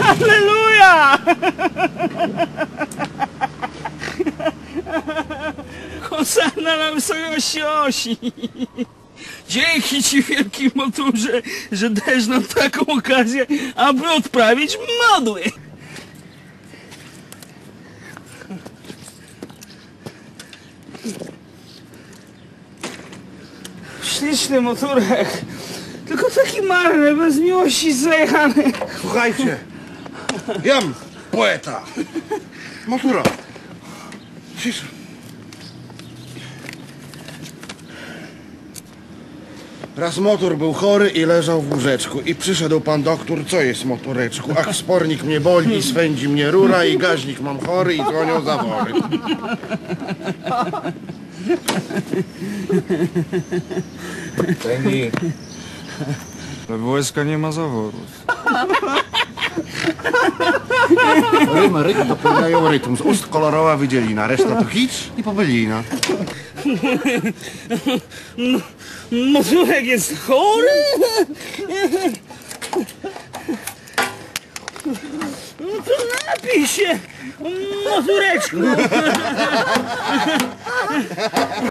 Halleluja! Hosanna na wysokości osi! Dzięki Ci wielki moturze, że dajesz nam taką okazję, aby odprawić modły! Śliczny motorek, tylko taki marny, bez miłości zajechany. Słuchajcie, jam poeta. Matura. Cisza. Raz motor był chory i leżał w łóżeczku i przyszedł pan doktor, co jest motoreczku? Ach, spornik mnie boli, swędzi mnie rura i gaźnik mam chory i dzwonią zawory. Tęgi. Ale WSK nie ma zaworu. Rymy, rytm dopełniają rytm. Z ust kolorowa wydzielina, reszta to hicz i pobelina. Motorek jest chory? No to napij się, motoreczku.